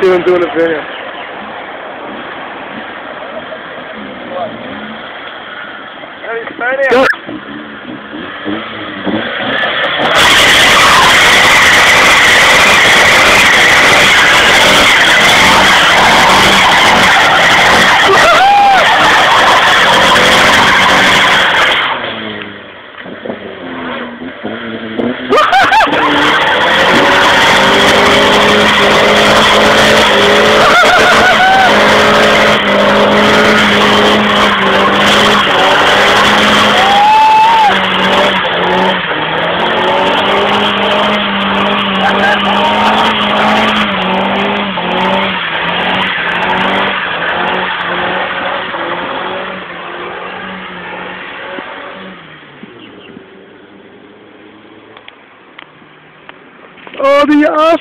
doing doing a video. Go. Oh, the